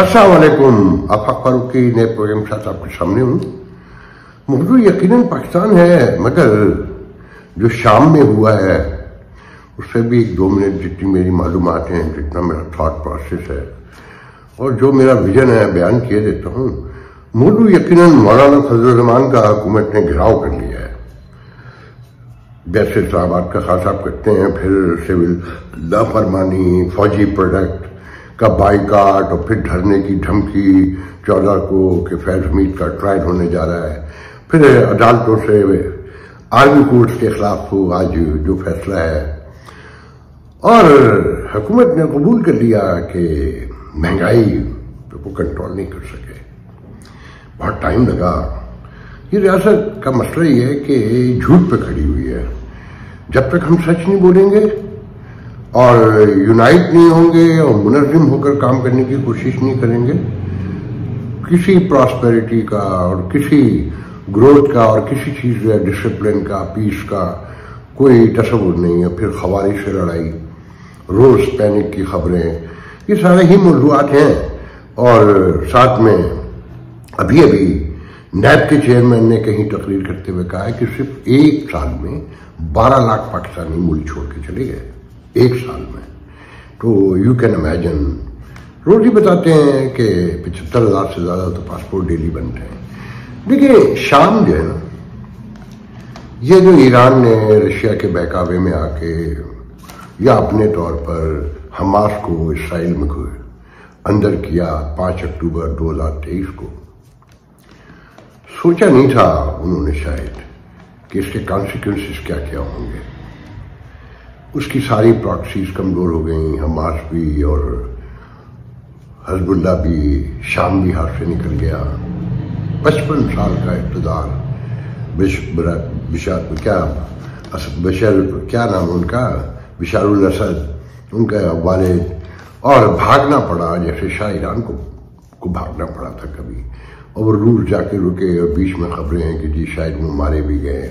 असलकुम आफाक फारूकी नए प्रोग्राम साथ आपके सामने हूँ। मौजू यकीनन पाकिस्तान है, मगर जो शाम में हुआ है, उससे भी एक दो मिनट जितनी मेरी मालूम हैं, जितना मेरा थॉट प्रोसेस है, और जो मेरा विजन है बयान किए देता हूँ। मौजू यकीनन मौलाना फजलरहमान का हुकूमत ने घिराव कर लिया है। जैसे इस्लामाबाद का खास आप करते हैं, फिर सिविल लाफरमानी फौजी प्रोडक्ट का बाइकाट और फिर धरने की धमकी, चौदह को कि फैज हमीद का ट्रायल होने जा रहा है। फिर अदालतों से आर्मी कोर्ट्स के खिलाफ हो आज जो फैसला है। और हुकूमत ने कबूल कर लिया कि महँगाई तो वो कंट्रोल नहीं कर सके। बहुत टाइम लगा। ये रियासत का मसला ये है कि झूठ पे खड़ी हुई है। जब तक हम सच नहीं बोलेंगे और यूनाइट नहीं होंगे और मुनजिम होकर काम करने की कोशिश नहीं करेंगे। किसी प्रॉस्पेरिटी का और किसी ग्रोथ का और किसी चीज़ डिसिप्लिन का पीस का कोई तस्वुर नहीं है। फिर खबारी से लड़ाई, रोज पैनिक की खबरें, ये सारे ही मौजूद हैं। और साथ में अभी अभी नैब के चेयरमैन ने कहीं तकरीर करते हुए कहा है कि सिर्फ़ एक साल में 12 लाख पाकिस्तानी मुल्क छोड़ के चले गए। एक साल में। तो यू कैन इमेजिन रोज ही बताते हैं कि पिछहत्तर हज़ार से ज़्यादा तो पासपोर्ट डेली बनते हैं। देखिए, शाम जो है ना, ये जो ईरान ने रशिया के बहकावे में आके या अपने तौर पर हमास को इसराइल में को अंदर किया पाँच अक्टूबर 2023 को, सोचा नहीं था उन्होंने शायद कि इसके कॉन्सिक्वेंसेस क्या क्या होंगे। उसकी सारी प्रॉक्सीज कमज़ोर हो गई, हमास भी और हजबुल्ला भी शाम भी हाथ से निकल गया। पचपन साल का इकतदार बिशार क्या बशर क्या नाम उनका? बिशारुल असद, उनका वाले और भागना पड़ा, जैसे शाह ईरान को को भागना पड़ा था कभी। और वो रूस जाके रुके, और बीच में खबरें हैं कि जी शायद वो मारे भी गए।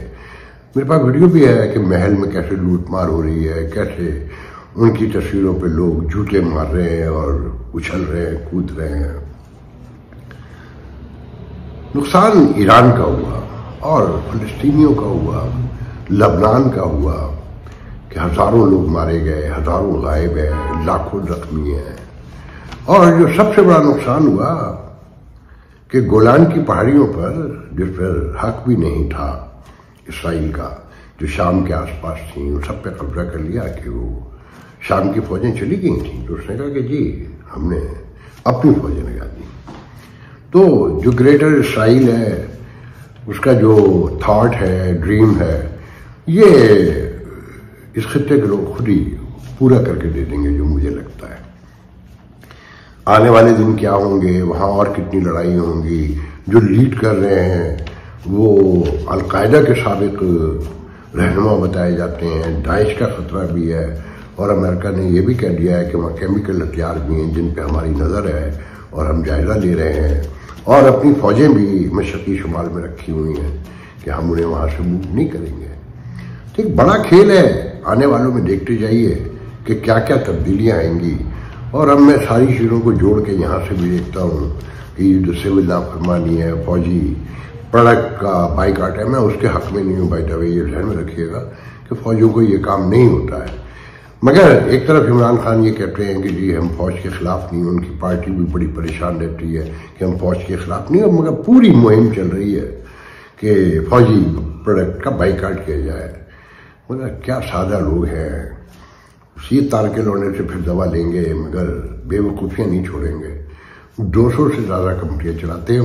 मेरे पास वीडियो भी है कि महल में कैसे लूटमार हो रही है, कैसे उनकी तस्वीरों पे लोग जूते मार रहे हैं और उछल रहे हैं, कूद रहे हैं। नुकसान ईरान का हुआ और फलस्तीनियों का हुआ, लबनान का हुआ कि हज़ारों लोग मारे गए, हज़ारों गायब हैं, लाखों जख्मी हैं। और जो सबसे बड़ा नुकसान हुआ कि गोलान की पहाड़ियों पर, जिस पर हक भी नहीं था इसराइल का, जो शाम के आसपास थी, उन सब पे कब्जा कर लिया कि वो शाम की फौजें चली गई थी। तो उसने कहा कि जी, हमने अपनी फौजें लगा दी। तो जो ग्रेटर इसराइल है, उसका जो थॉट है ड्रीम है, ये इस खत्े के लोग खुद ही पूरा करके दे देंगे, जो मुझे लगता है। आने वाले दिन क्या होंगे? वहाँ और कितनी लड़ाई होंगी? जो लीड कर रहे हैं वो अलकायदा के सबक रहनुमा बताए जाते हैं। दाइश का खतरा भी है और अमेरिका ने यह भी कह दिया है कि वहाँ केमिकल हथियार भी हैं जिन पर हमारी नज़र है और हम जायजा ले रहे हैं। और अपनी फौजें भी मशरकी शुमाल में रखी हुई हैं कि हम उन्हें वहाँ से मूव नहीं करेंगे। ठीक बड़ा खेल है। आने वालों में देखते जाइए कि क्या क्या तब्दीलियाँ आएँगी। और अब मैं सारी चीज़ों को जोड़ के यहाँ से भी देखता हूँ कि जो सिविल नाफरमानी है, फौजी प्रोडक्ट का बाइकाट है। मैं उसके हक में नहीं हूँ बाई द ये ध्यान में रखिएगा कि फौजियों को ये काम नहीं होता है। मगर एक तरफ़ इमरान खान ये कहते हैं कि जी, हम फौज के खिलाफ नहीं, उनकी पार्टी भी बड़ी परेशान रहती है कि हम फौज के खिलाफ नहीं, और मगर पूरी मुहिम चल रही है कि फौजी प्रोडक्ट का बाइकाट किया जाए। मगर क्या सादा लोग हैं। उसी तार के लोने से फिर दवा लेंगे मगर बेवकूफ़ियाँ नहीं छोड़ेंगे। दो सौ से ज़्यादा कंपनियाँ चलाते हैं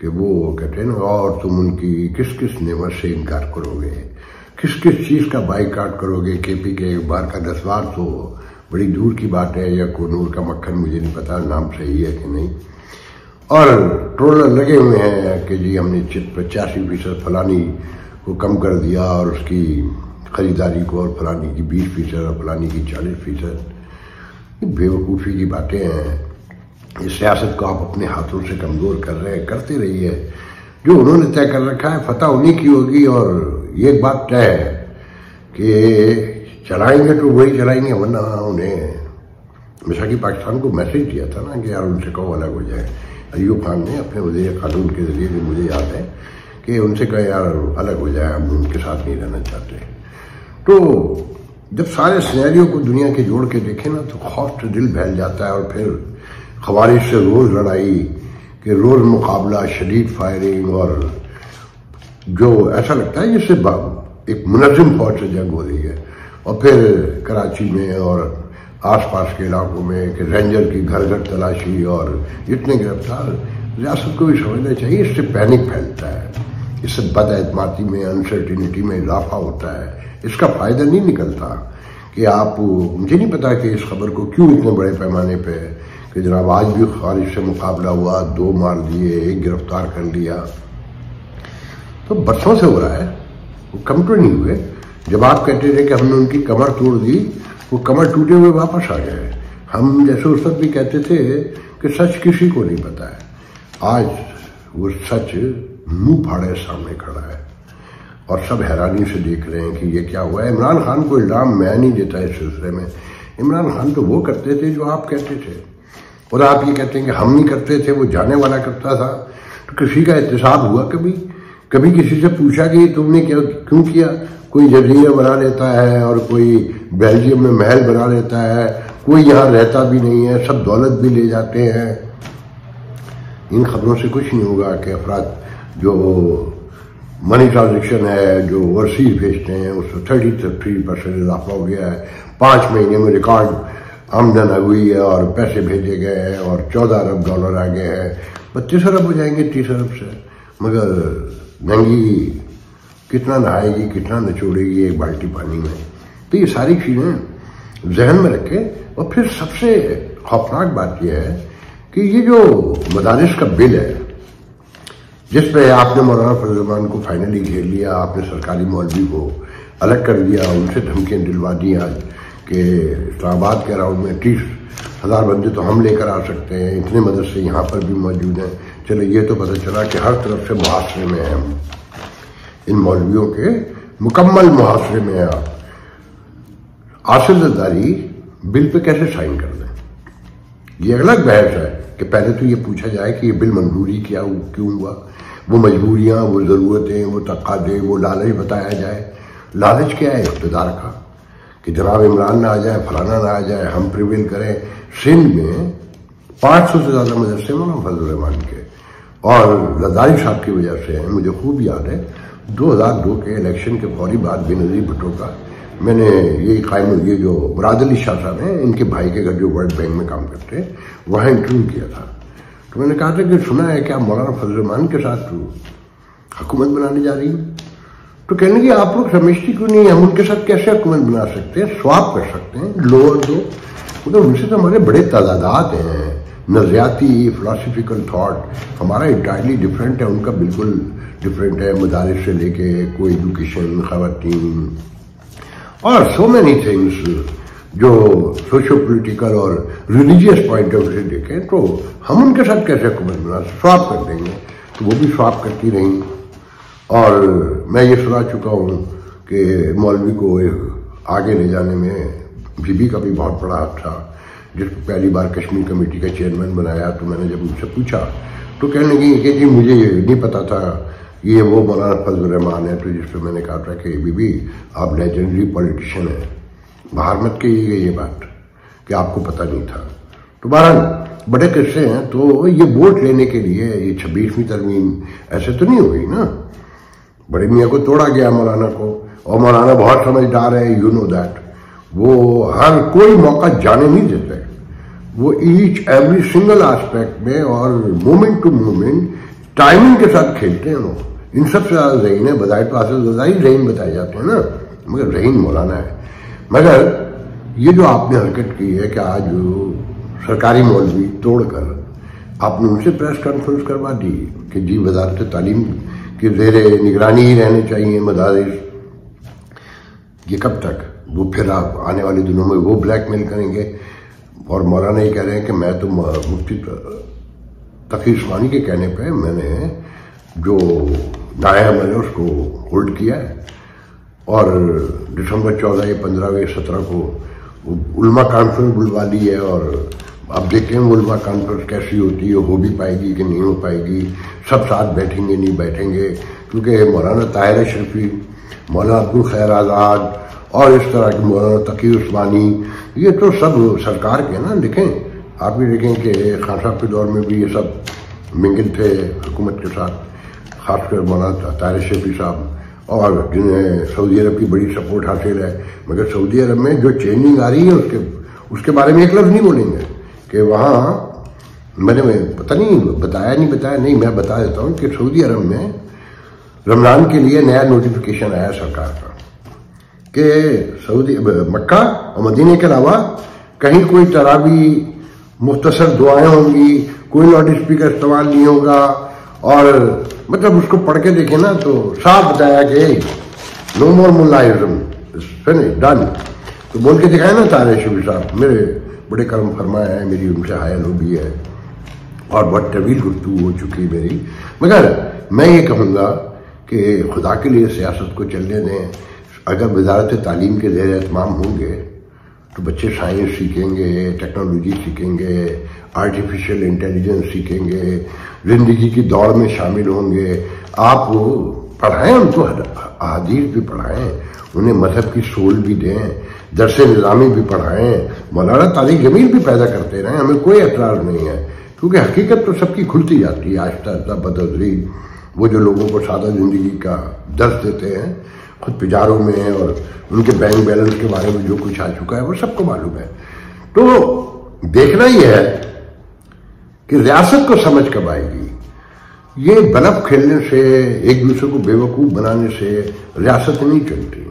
कि वो कहते हैं ना, और तुम उनकी किस किस नेमत से इनकार करोगे? किस किस चीज़ का बाइकाट करोगे? केपी के एक बार का दस बार तो बड़ी दूर की बात है, या कोनूर का मक्खन मुझे नहीं पता, नाम सही है कि नहीं। और ट्रोलर लगे हुए हैं कि जी हमने पचासी फ़ीसद फलानी को कम कर दिया, और उसकी खरीदारी को और फलानी की बीस फ़ीसद, और फलानी की चालीस फ़ीसद। बेवकूफ़ी की बातें हैं। इस सियासत को आप अपने हाथों से कमज़ोर कर रहे हैं, करते रहिए। जो उन्होंने तय कर रखा है, फतह उन्हीं की होगी और ये बात तय है कि चलाएँगे तो वही चलाएँगे, वरना उन्हें मिसाकी पाकिस्तान को मैसेज दिया था ना कि यार उनसे कहो अलग हो जाए। अयूब खान ने अपने वज़ीर कानून के ज़रिए जो मुझे याद है कि उनसे कहे, यार अलग हो जाए, हम उनके साथ नहीं रहना चाहते। तो जब सारे सिनेरियो को दुनिया के जोड़ के देखें ना तो खौफ से दिल बहल जाता है और फिर खबारिश से रोज लड़ाई कि रोज मुकाबला, शदीद फायरिंग और जो ऐसा लगता है जिससे एक मुनजिम फौज से जंग हो रही है। और फिर कराची में और आसपास के इलाकों में कि रेंजर की घर घर तलाशी और इतने गिरफ़्तार, रियासत को भी समझना चाहिए, इससे पैनिक फैलता है। इससे बदमाती में अनसर्टिनिटी में इजाफा होता है। इसका फ़ायदा नहीं निकलता कि आप, मुझे नहीं पता कि इस खबर को क्यों इतने बड़े पैमाने पे कि जनाब, आज भी खारिज से मुकाबला हुआ, दो मार दिए, एक गिरफ़्तार कर लिया। तो बरसों से हो रहा है, वो कम तो नहीं हुए। जब आप कहते थे कि हमने उनकी कमर तोड़ दी, वो कमर टूटे हुए वापस आ गए। हम जैसे उस वक्त भी कहते थे कि सच किसी को नहीं पता है। आज वो सच मुँह फाड़े सामने खड़ा है। और सब हैरानी से देख रहे हैं कि ये क्या हुआ है। इमरान खान को इल्ज़ाम मैं नहीं देता इस सिलसिले में। इमरान खान तो वो करते थे जो आप कहते थे। और आप ये कहते हैं कि हम नहीं करते थे, वो जाने वाला करता था। तो किसी का एहतसाब हुआ कभी? कभी किसी से पूछा कि तुमने क्या, क्यों किया? कोई जजीरा बना लेता है और कोई बेल्जियम में महल बना लेता है। कोई यहाँ रहता भी नहीं है, सब दौलत भी ले जाते हैं। इन खबरों से कुछ नहीं होगा कि अफराद जो मनी ट्रांजेक्शन है, जो ओवरसीज भेजते हैं उसमें थर्टी थ्री परसेंट इजाफा हो गया है। पाँच महीने में रिकॉर्ड आमदन हुई है और पैसे भेजे गए हैं और चौदह अरब डॉलर आ गए हैं। बत्तीस अरब हो जाएँगे तीस अरब से। मगर महँगी कितना नहाएगी, कितना नचोड़ेगी एक बाल्टी पानी में? तो ये सारी चीज़ें जहन में रखें। और फिर सबसे खौफनाक बात यह है कि ये जो मदारस का बिल है जिस पे आपने मौलाना फजलमान को फाइनली घेर लिया, आपने सरकारी मौलवी को अलग कर दिया, उनसे धमकियाँ दिलवा दी आज कि इस्लामाबाद के अराउंड में तीस हज़ार बंदे तो हम लेकर आ सकते हैं, इतने मदरसे यहाँ पर भी मौजूद हैं। चलो, ये तो पता चला कि हर तरफ़ से मुहासरे में है हम। इन मौलवियों के मुकम्मल मुहासरे में आप। आसिलदारी बिल पे कैसे साइन कर दें? ये अलग बहस है कि पहले तो ये पूछा जाए कि ये बिल मंजूरी क्या क्यों हुआ? वो मजबूरियाँ, वो ज़रूरतें, वो तकादे वो लालच बताया जाए। लालच क्या है इकतदार का? कि जनाब इमरान ना आ जाए, फलाना ना आ जाए, हम प्रिवेल करें। सिंध में पाँच सौ से ज़्यादा मदरसे मौलाना फजल रहमान के। और लदारी साहब की वजह से है, मुझे खूब याद है 2002 के इलेक्शन के फौरी बाद बेनजीर भुट्टो का मैंने ये कायम ये जो मुराद अली शाह साहब हैं, इनके भाई के घर जो वर्ल्ड बैंक में काम करते हैं, वहाँ इंटरव्यू किया था। तो मैंने कहा था कि सुना है कि आप मौलाना फजलमान के साथ हुकूमत बनाने जा रही तो कहने की आप लोग समझती क्यों नहीं हम उनके साथ कैसे हुकूमत बना सकते हैं? स्वाप कर सकते हैं? लोअर दो। मतलब उनसे तो हमारे बड़े तादाद हैं। नजरियाती फिलोसफिकल थाट हमारा इंटायरली डिफरेंट है, उनका बिल्कुल डिफरेंट है मदारस से लेके कोई एजुकेशन खातन और सो मैनी थिंग्स जो सोशो पोलिटिकल और रिलीजियस पॉइंट ऑफ़ व्यू देखें तो हम उनके साथ कैसे हुकूमत बना स्वाप कर देंगे। तो वो भी स्वाप करती रही। और मैं ये सुना चुका हूँ कि मौलवी को आगे ले जाने में बीबी का भी बहुत बड़ा हाथ था जिसको पहली बार कश्मीर कमेटी का चेयरमैन बनाया तो मैंने जब उनसे पूछा तो कहने लगी कि जी, मुझे ये नहीं पता था ये वो मौलाना फजल रहमान है। तो जिस पर मैंने कहा था कि, बीबी, आप लेजेंडरी पॉलिटिशियन है। बाहर मत कहिएगा ये बात, कि आपको पता नहीं था। तो बहरहाल, बड़े किस्से हैं तो ये वोट लेने के लिए ये छब्बीसवीं तरमीम, ऐसे तो नहीं हुई ना? बड़े मियाँ को तोड़ा गया मौलाना को, और मौलाना बहुत समझदार है यू नो दैट वो हर कोई मौका जाने नहीं देते वो ईच एवरी सिंगल एस्पेक्ट में और मोमेंट टू मोमेंट टाइमिंग के साथ खेलते हैं लोग इन सबसे ज़्यादा जहीन है, बधाई तो आसिफ ही जहीन बताए जाते हैं ना। मगर जहीन मौलाना है। मगर ये जो आपने हरकत की है कि आज सरकारी मौलवी तोड़कर आपने उनसे प्रेस कॉन्फ्रेंस करवा दी कि जी वजारत तालीम के जेर निगरानी ही रहने चाहिए मदारिस ये कब तक? वो फिर आप आने वाले दिनों में वो ब्लैकमेल करेंगे। और मौलाना ये कह रहे हैं कि मैं तो मुफ्ती तकी उस्मानी के कहने पे मैंने जो नाया मैंने उसको होल्ड किया है। और दिसंबर चौदह या पंद्रह या सत्रह को उल्मा कॉन्फ्रेंस बुलवा ली है और अब देखते हैं उल्मा कॉन्फ्रेंस कैसी होती है, हो भी पाएगी कि नहीं हो पाएगी? सब साथ बैठेंगे, नहीं बैठेंगे? क्योंकि मौलाना ताहिर शरीफी मौलाना अब्दुल खैर आज़ाद और इस तरह के मौलाना तकी उस्मानी, ये तो सब सरकार के ना लिखें आप भी देखें कि खान साहब के दौर में भी ये सब मिंगल थे हुकूमत के साथ, खासकर मौलाना ताहिर शरीफी साहब। और जिन्हें सऊदी अरब की बड़ी सपोर्ट हासिल है। मगर सऊदी अरब में जो चेंजिंग आ रही है, उसके उसके बारे में एक लफ्ज़ नहीं बोलेंगे। कि वहाँ मैंने मैं पता नहीं, बताया नहीं बताया नहीं, मैं बता देता हूँ कि सऊदी अरब में रमज़ान के लिए नया नोटिफिकेशन आया सरकार का कि सऊदी, मक्का और मदीने के अलावा कहीं कोई तरावी मुख्तसर दुआएँ होंगी, कोई लाउड स्पीकर इस्तेमाल नहीं होगा और मतलब उसको पढ़ के देखे ना तो साफ़ बताया कि नो मोर मुलाइज्म डन तो बोल के दिखाए ना तारे शिव साहब, मेरे बड़े कर्म फरमाए हैं, मेरी उनसे हायल हो भी है, और बहुत तवील गुफ्तु हो चुकी मेरी। मगर मैं ये कहूँगा कि खुदा के लिए सियासत को चलने दें। अगर वजारत तालीम के जेर एहतमाम होंगे तो बच्चे साइंस सीखेंगे, टेक्नोलॉजी सीखेंगे, आर्टिफिशियल इंटेलिजेंस सीखेंगे, ज़िंदगी की दौड़ में शामिल होंगे। आप पढ़ाएँ, उनको अदीस भी पढ़ाएँ, उन्हें मज़हब की सोल भी दें। दरस निज़ामी भी पढ़ाएँ मौलाना तारीख जमील भी पैदा करते रहें हमें कोई एतराज़ नहीं है। क्योंकि हकीकत तो सबकी खुलती जाती है, आहिस्ता आहिस्ता बदरी वो जो लोगों को सादा ज़िंदगी का दर्द देते हैं, खुद पिजारों में और उनके बैंक बैलेंस के बारे में जो कुछ आ चुका है, वो सबको मालूम है। तो देखना ही है कि रियासत को समझ कब आएगी। ये बलब खेलने से, एक दूसरे को बेवकूफ़ बनाने से रियासत नहीं चलती।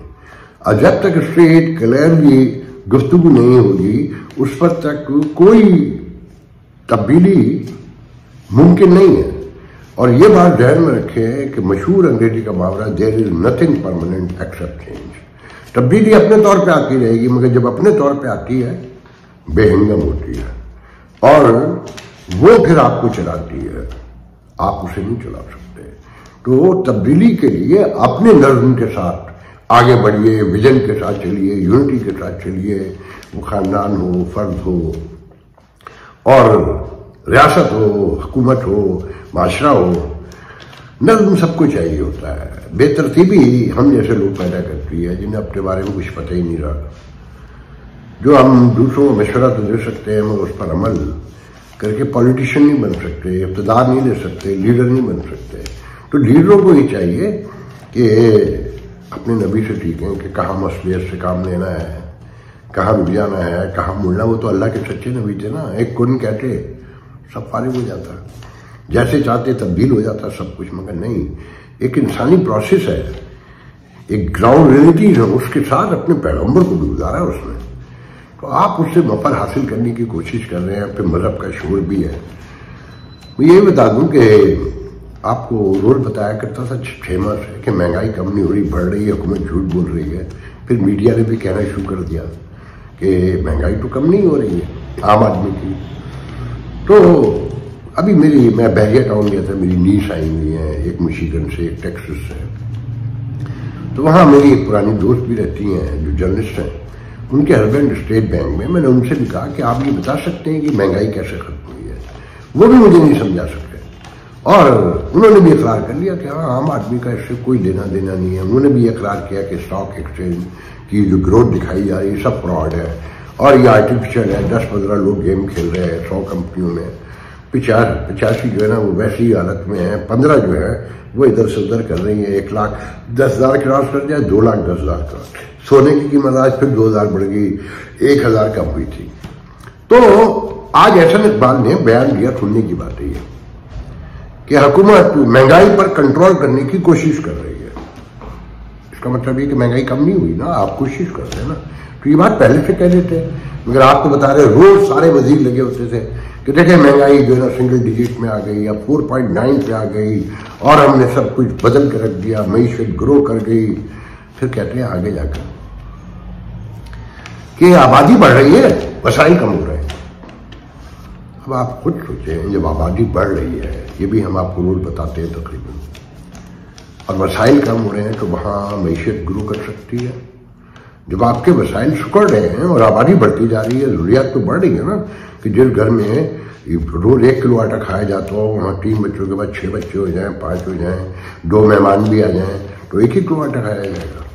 जब तक स्ट्रेट क्लियरली गुफ्तु नहीं होगी, उस पर तक कोई तब्दीली मुमकिन नहीं है। और ये बात ध्यान में रखें कि मशहूर अंग्रेज़ी का मुहावरा there is nothing permanent except change तब्दीली अपने तौर पे आती रहेगी, मगर जब अपने तौर पे आती है, बेहंगम होती है। और वो फिर आपको चलाती है, आप उसे नहीं चला सकते। तो तब्दीली के लिए अपने नज्म के साथ आगे बढ़िए, विजन के साथ चलिए यूनिटी के साथ चलिए वो खानदान हो फर्द हो, और रियासत हो, हुकूमत हो, माशरा हो, नज्म सबको चाहिए होता है। बेतरतीबी हम जैसे लोग पैदा करती है, जिन्हें अपने बारे में कुछ पता ही नहीं रहा। जो हम दूसरों को मशवरा तो दे सकते हैं, मगर उस पर अमल करके पॉलिटिशियन नहीं बन सकते इकतदार नहीं ले सकते लीडर नहीं बन सकते। तो लीडरों को ही चाहिए कि अपने नबी से सीखें कि कहाँ मसलियत से काम लेना है, कहाँ रुक जाना है, कहाँ मुड़ना वो तो अल्लाह के सच्चे नबी थे ना। एक कुन कहते, सब फारिग हो जाता। जैसे चाहते तब्दील हो जाता सब कुछ, मगर नहीं। एक इंसानी प्रोसेस है। एक ग्राउंड रियलिटी है, उसके साथ अपने पैगंबर को भी गुजारा है उसने। तो आप उससे मफर हासिल करने की कोशिश कर रहे हैं फिर मज़हब का शोर भी है। मैं ये बता दूँ कि आपको रोल बताया करता था छह मास है कि महँगाई कम नहीं हो रही, बढ़ रही है, हुकूमत झूठ बोल रही है। फिर मीडिया ने भी कहना शुरू कर दिया कि महँगाई तो कम नहीं हो रही है, आम आदमी की। तो अभी मेरी, मैं बहरिया टाउन गया था, मेरी नीस आई हुई है, एक मिशिगन से, एक टेक्सिस से। तो वहाँ मेरी एक पुरानी दोस्त भी रहती हैं, जो जर्नलिस्ट हैं। उनके हस्बैंड स्टेट बैंक में, मैंने उनसे भी कहा कि आप ये बता सकते हैं कि महँगाई कैसे खत्म हुई है। वो भी मुझे नहीं समझा सकते और उन्होंने भी इकरार कर लिया कि हाँ आम आदमी का इससे कोई लेना देना नहीं है। उन्होंने भी इकरार किया कि स्टॉक एक्सचेंज की जो ग्रोथ दिखाई जा रही है सब फ्रॉड है। और ये आर्टिफिशियल है दस पंद्रह लोग गेम खेल रहे हैं, सौ कंपनियों में। पिचास, पचासी जो है ना, वो वैसी ही हालत में है। पंद्रह जो है, वो इधर से उधर कर रही है। एक लाख, दस हज़ार क्रॉस कर दिया, दो लाख, दस हज़ार क्रॉस सोने की कीमत आज फिर दो हज़ार बढ़ गई, एक हज़ार कम हुई थी। तो आज ऐसा इकबाल ने बयान दिया सुनने की बात है। कि हुकूमत महँगाई पर कंट्रोल करने की कोशिश कर रही है। इसका मतलब ये कि महँगाई कम नहीं हुई ना, आप कोशिश कर रहे हैं ना। तो ये बात पहले से कह देते मगर आप तो बता रहे रोज सारे वज़ीर लगे होते थे कि देखें महँगाई जो है ना सिंगल डिजिट में आ गई या 4.9 पे आ गई और हमने सब कुछ बदल कर रख दिया, मीशत ग्रो कर गई। फिर कहते हैं आगे जाकर कि आबादी बढ़ रही है वसाइल कम हो रहे हैं। अब आप खुद सोचें जब आबादी बढ़ रही है, ये भी हम आपको रोज बताते हैं तकरीबन। और वसाइल कम हो रहे हैं तो वहाँ मीशत ग्रो कर सकती है। जब आपके वसाइल सुकड़ रहे हैं और आबादी बढ़ती जा रही है, जरूरियात तो बढ़ रही है ना, कि जिस घर में रोज एक किलो आटा खाया जाता हो, वहाँ तीन बच्चों के बाद छह बच्चे हो जाएँ, पाँच हो जाएँ, दो मेहमान भी आ जाएँ तो एक ही किलो आटा खाया जाएगा।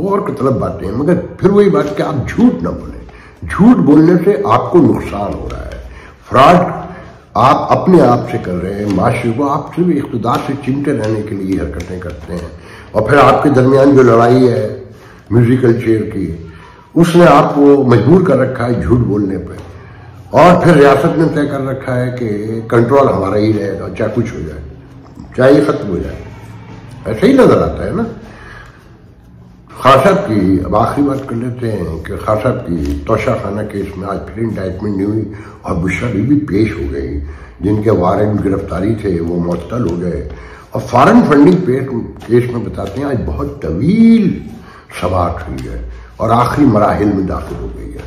और मतलब बातें हैं, मगर फिर वही बात कि आप झूठ ना बोले। झूठ बोलने से आपको नुकसान हो रहा है। फ्रॉड, आप अपने आप से कर रहे हैं माशरे को आप सिर्फ़ इकतदार से चिंते रहने के लिए हरकतें करते हैं। और फिर आपके दरमियान जो लड़ाई है म्यूजिकल चेयर की, उसने आपको मजबूर कर रखा है झूठ बोलने पर और फिर रियासत ने तय कर रखा है कि कंट्रोल हमारा ही रहेगा, चाहे कुछ हो जाए, चाहे ये खत्म हो जाए। ऐसा ही नज़र आता है ना? खासा की, अब आखिरी बात कर लेते हैं कि खासा की तोशा खाना केस में आज फिर इंडाइटमेंट नहीं हुई और बुशरा भी पेश हो गई। जिनके वारंट गिरफ्तारी थे, वो मुअत्तल हो गए। और फॉरेन फंडिंग केस में बताते हैं, आज बहुत तवील समाप्त हुई है और आखिरी मराहल में दाखिल हो गई है।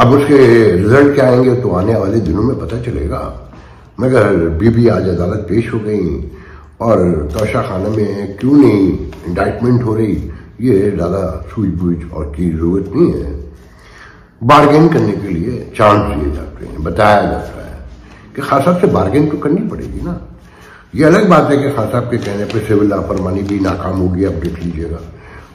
अब उसके रिज़ल्ट क्या आएँगे तो आने वाले दिनों में पता चलेगा। मगर बीबी आज अदालत पेश हो गई। और तोशा खाना में क्यों नहीं इंडाइटमेंट हो रही? ये ज़्यादा सूझबूझ और की ज़रूरत नहीं है। बार्गेन करने के लिए चांस दिए जाते हैं, बताया जाता है कि खास साहब से बार्गेन तो करनी पड़ेगी ना। ये अलग बात है कि खास साहब के कहने पे सिविल लापरवाही भी नाकाम होगी आप देख लीजिएगा।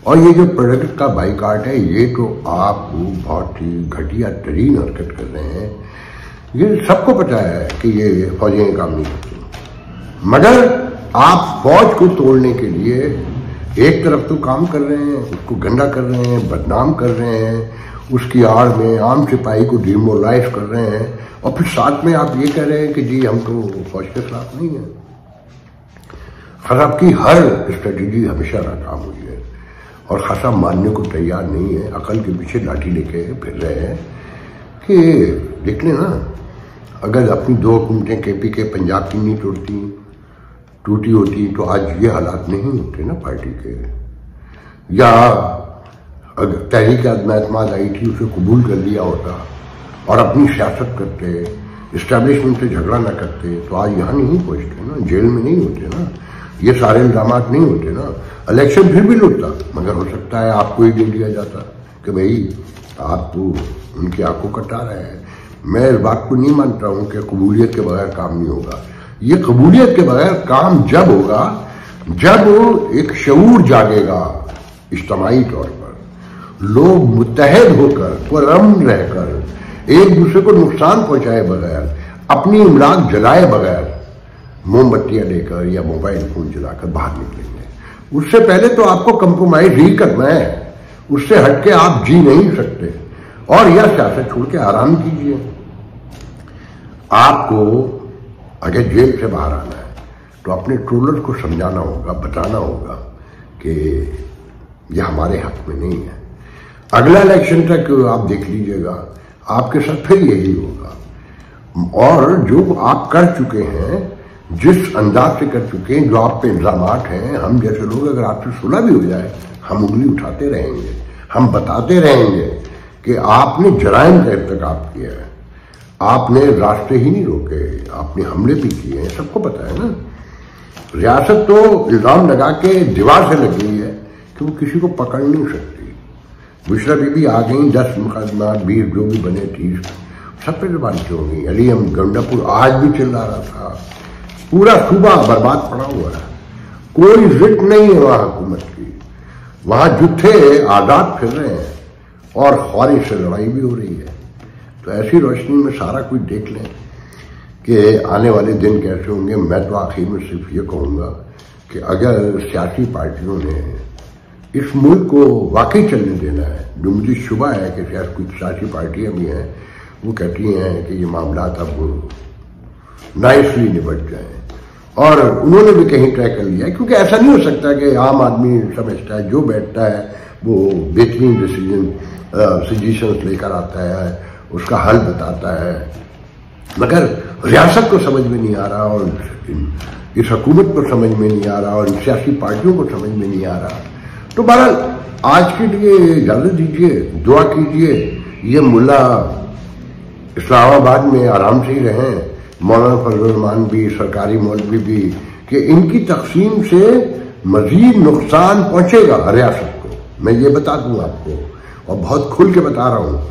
और ये जो प्रोडक्ट का बाइकाट है, ये तो आप बहुत ही घटिया तरीन हरकत कर रहे हैं। ये सबको पता है कि ये फौजें काम नहीं करती। मगर आप फौज को तोड़ने के लिए एक तरफ़ तो काम कर रहे हैं, उसको गंदा कर रहे हैं, बदनाम कर रहे हैं, उसकी आड़ में आम सिपाही को डिमोलाइज कर रहे हैं, और फिर साथ में आप ये कह रहे हैं कि जी, हम तो फौज के खिलाफ नहीं है। खराब की हर स्ट्रेटेजी हमेशा नाकाम हुई है। और खासा मानने को तैयार नहीं है, अकल के पीछे लाठी लेके फिर रहे हैं कि देख लें ना अगर अपनी दो हुकूमतें के पी के पंजाब की नहीं तोड़ती टूटी होती तो आज ये हालात नहीं होते ना पार्टी के। या अगर तहरीक अदमातमाद आई थी, उसे कबूल कर लिया होता और अपनी सियासत करते इस्टेब्लिशमेंट से झगड़ा ना करते तो आज यहाँ नहीं पहुँचते ना, जेल में नहीं होते ना। ये सारे इल्ज़ाम नहीं होते ना। इलेक्शन फिर भी लुटता, मगर हो सकता है आपको ही दे दिया जाता कि भाई, आप तो उनकी आँखों कटा रहे हैं। मैं इस बात को नहीं मानता हूँ कि कबूलियत के बगैर काम नहीं होगा। ये कबूलियत के बगैर काम जब होगा, जब एक शूर जागेगा इज्तमाही तौर पर। लोग मुतहद होकर पुरम रहकर, एक दूसरे को नुकसान पहुँचाए बगैर, अपनी इमरान जलाए बगैर, मोमबत्तियाँ लेकर या मोबाइल फ़ोन जलाकर बाहर निकलेंगे। उससे पहले तो आपको कंप्रोमाइज ही करना है। उससे हटके आप जी नहीं सकते। और यह सियासत छोड़ के आराम कीजिए। आपको अगर जेल से बाहर आना है। तो अपने ट्रोलर को समझाना होगा, बताना होगा कि यह हमारे हक में नहीं है। अगला इलेक्शन तक आप देख लीजिएगा। आपके साथ फिर यही होगा। और जो आप कर चुके हैं, जिस अंदाज से कर चुके हैं, जो आप पे इल्ज़ाम हैं, हम जैसे लोग अगर आपसे सुलह भी हो जाए, हम उंगली उठाते रहेंगे। हम बताते रहेंगे कि आपने जराइम का इरतकाब किया है। आपने रास्ते ही नहीं रोके, आपने हमले भी किए हैं, सबको पता है ना। रियासत तो इल्ज़ाम लगा के दीवार से लग गई है कि वो किसी को पकड़ नहीं सकती। बुशरा बीबी आ गई, दस मुकदमा, बीस जो भी बने तीस सब पे जबान की हो अली हम गंडापुर, आज भी चिल्ला रहा था। पूरा सूबा बर्बाद पड़ा हुआ है। कोई जिट नहीं है वहाँ हुकूमत की। वहाँ जुत्थे आज़ाद फिर रहे हैं और खारिश से लड़ाई भी हो रही है। तो ऐसी रोशनी में सारा कुछ देख लें कि आने वाले दिन कैसे होंगे। मैं तो आखिर में सिर्फ़ ये कहूँगा कि अगर सियासी पार्टियों ने इस मुल्क को वाकई चलने देना है जो मुझे शुभ है कि शायद कुछ सियासी पार्टियाँ भी हैं, वो कहती हैं कि ये मामला अब नाइसली निपट जाए। और उन्होंने भी कहीं तय कर लिया, क्योंकि ऐसा नहीं हो सकता कि आम आदमी समझता है, जो बैठता है, वो बेहतरीन डिसीज़न सजेशन लेकर आता है उसका हल बताता है। मगर रियासत को समझ में नहीं आ रहा और इस हुकूमत को समझ में नहीं आ रहा और इन सियासी पार्टियों को समझ में नहीं आ रहा। तो बहरहाल, आज के लिए इजाज़त दीजिए, दुआ कीजिए। ये मुल्ला इस्लामाबाद में आराम से ही रहें। मौलाना फजलरहमान भी, सरकारी मौलवी भी, कि इनकी तकसीम से मजीद नुकसान पहुंचेगा रियासत को। मैं ये बता दूँ आपको, और बहुत खुल के बता रहा हूँ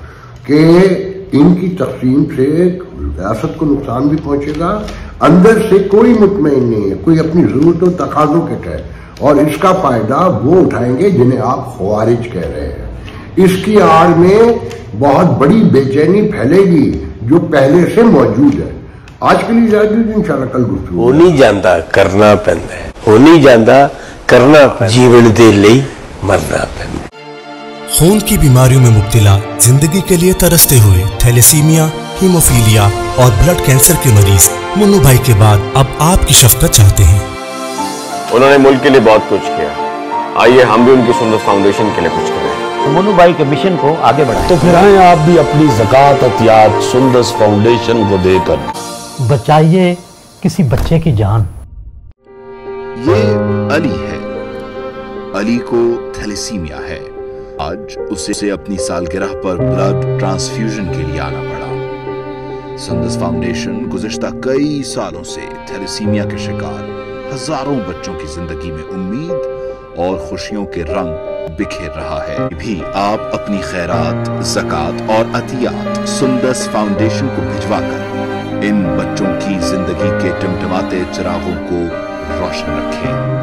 कि इनकी तकसीम से रियासत को नुकसान भी पहुंचेगा अंदर से कोई मुतमिन नहीं है कोई अपनी जरूरतों तकाजों के तहत और इसका फायदा वो उठाएंगे जिन्हें आप खवारिज कह रहे हैं इसकी आड़ में बहुत बड़ी बेचैनी फैलेगी जो पहले से मौजूद है आज के लिए जाए इंशाल्लाह कल गुफ्तगू ਹੋ ਨਹੀਂ ਜਾਂਦਾ ਕਰਨਾ ਪੈਂਦਾ ਹੈ ਹੋ ਨਹੀਂ ਜਾਂਦਾ ਕਰਨਾ ਪੈਂਦਾ ਜੀਵਨ ਦੇ ਲਈ ਮਰਨਾ ਪੈਂਦਾ ਹੈ। खून की बीमारियों में मुब्तला ज़िंदगी के लिए तरसते हुए थैलेसीमिया हीमोफीलिया और ब्लड कैंसर के मरीज़ मुन्नू भाई के बाद अब आपकी शफकत चाहते हैं। उन्होंने मुल्क के लिए बहुत कुछ किया। आइए हम भी उनकी सुंदर फाउंडेशन के लिए कुछ करें। मोनू भाई के मिशन को आगे बढ़ाएँ। तो फिर आए आप भी अपनी जक़ात अतियात सुंदस फाउंडेशन को देकर बचाइए किसी बच्चे की जान। ये अली है। अली को थैलेसीमिया है। आज उसे अपनी सालगिरह पर ब्लड ट्रांसफ्यूजन के लिए आना पड़ा। संदस फाउंडेशन गुजश्ता कई सालों से थैलेसीमिया के शिकार, हज़ारों बच्चों की ज़िंदगी में उम्मीद और खुशियों के रंग बिखेर रहा है। भी आप अपनी खैरात, जक़ात और अतियात सुंदस फाउंडेशन को भिजवाकर इन बच्चों की ज़िंदगी के टिमटिमाते चिरागों को रोशन रखें।